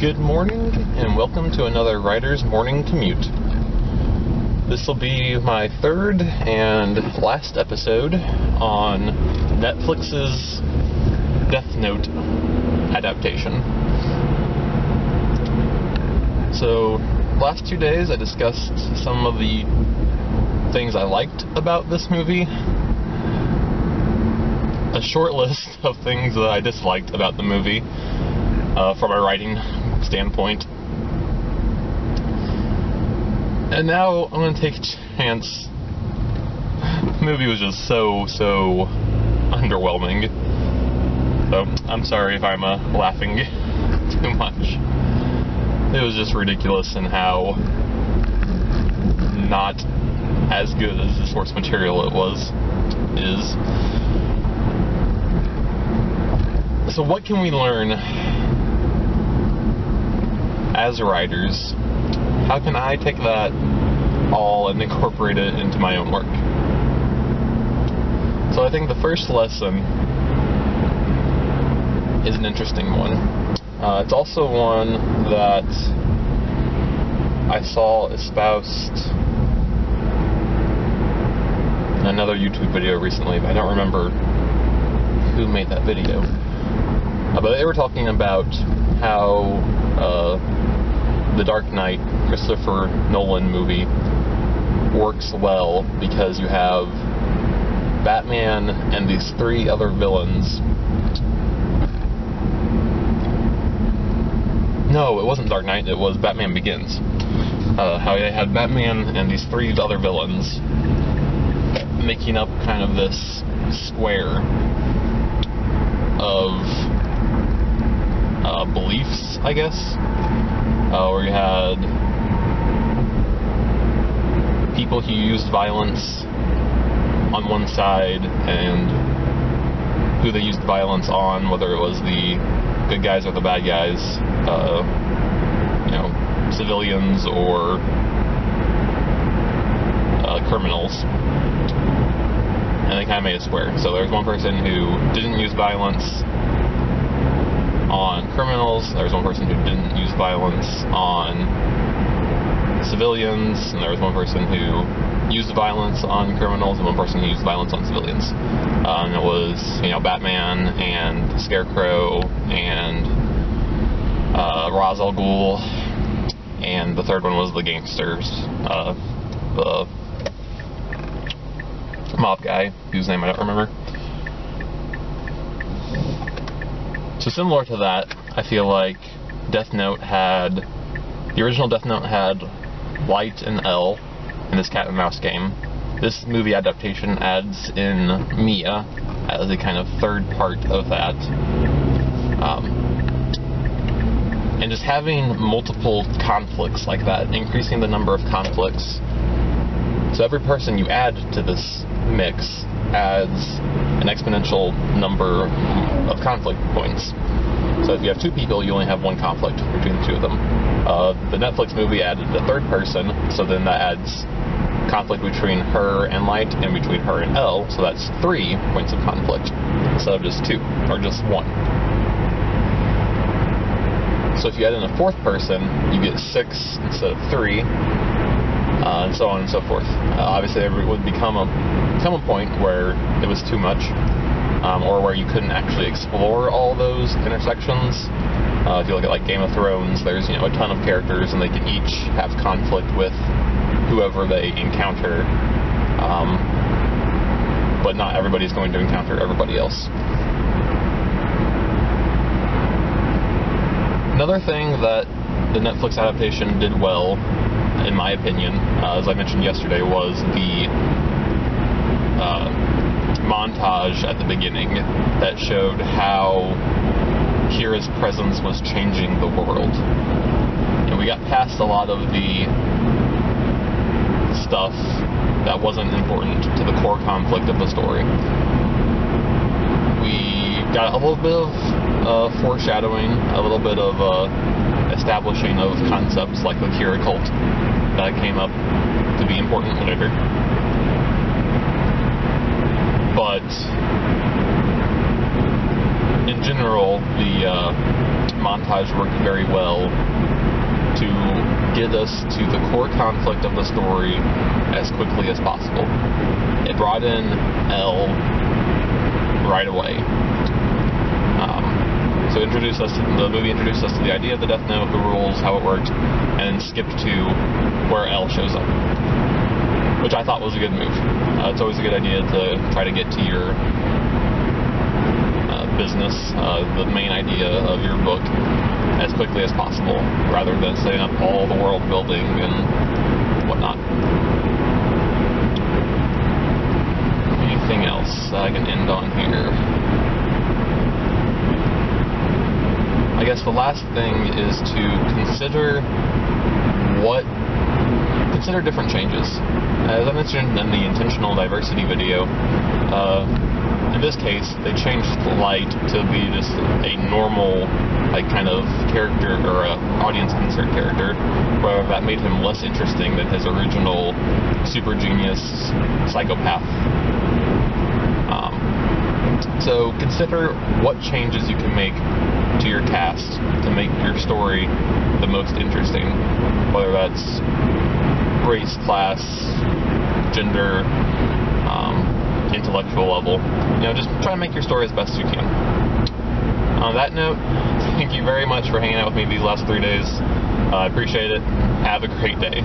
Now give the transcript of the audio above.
Good morning, and welcome to another Writer's Morning Commute. This will be my third and last episode on Netflix's Death Note adaptation. So, last two days I discussed some of the things I liked about this movie. A short list of things that I disliked about the movie uh, from a writing standpoint. And now I'm going to take a chance. The movie was just so, so underwhelming. So I'm sorry if I'm uh, laughing too much. It was just ridiculous in how not as good as the source material it was is. So what can we learn as writers, how can I take that all and incorporate it into my own work? So I think the first lesson is an interesting one. Uh, it's also one that I saw espoused in another YouTube video recently, but I don't remember who made that video. Uh, but they were talking about how uh, the Dark Knight, Christopher Nolan movie, works well because you have Batman and these three other villains. No, it wasn't Dark Knight, it was Batman Begins. Uh, how they had Batman and these three other villains making up kind of this square of uh, beliefs, I guess. Uh, where you had people who used violence on one side and who they used violence on, whether it was the good guys or the bad guys, uh, you know, civilians or uh, criminals. And they kind of made it square. So there was one person who didn't use violence on criminals. There was one person who didn't use violence on civilians, and there was one person who used violence on criminals, and one person who used violence on civilians. Uh, and it was, you know, Batman and Scarecrow and uh, Ra's al Ghul, and the third one was the gangsters, uh, the mob guy whose name I don't remember. So similar to that, I feel like Death Note had the original Death Note had Light and L in this cat and mouse game. This movie adaptation adds in Mia as a kind of third part of that. Um, and just having multiple conflicts like that, increasing the number of conflicts. So every person you add to this mix adds an exponential number of conflict points. So if you have two people, you only have one conflict between the two of them. Uh, the Netflix movie added a third person, so then that adds conflict between her and Light and between her and L, so that's three points of conflict instead of just two, or just one. So if you add in a fourth person, you get six instead of three, uh, and so on and so forth. Uh, obviously, it would become a come a point where it was too much, um, or where you couldn't actually explore all those intersections. Uh, if you look at like Game of Thrones, there's you know a ton of characters, and they can each have conflict with whoever they encounter. Um, but not everybody's going to encounter everybody else. Another thing that the Netflix adaptation did well, in my opinion, uh, as I mentioned yesterday, was the uh, montage at the beginning that showed how Kira's presence was changing the world. And we got past a lot of the stuff that wasn't important to the core conflict of the story. We got a little bit of uh, foreshadowing, a little bit of uh, establishing of concepts like the Kira cult that came up to be important later. But in general, the uh, montage worked very well to get us to the core conflict of the story as quickly as possible. It brought in L right away. Um, so introduced us to, the movie introduced us to the idea of the Death Note, the rules, how it worked, and skipped to where L shows up, which I thought was a good move. Uh, it's always a good idea to try to get to your uh, business, uh, the main idea of your book, as quickly as possible, rather than setting up all the world building and whatnot. Anything else I can end on here? I guess the last thing is to consider what consider different changes. As I mentioned in the intentional diversity video, uh, in this case, they changed Light to be just a normal, like, kind of character or a audience insert character, where that made him less interesting than his original super genius psychopath. Um, so consider what changes you can make to your cast to make your story the most interesting, whether that's race, class, gender, um, intellectual level. You know, just try to make your story as best you can. On that note, thank you very much for hanging out with me these last three days. Uh, I appreciate it. Have a great day.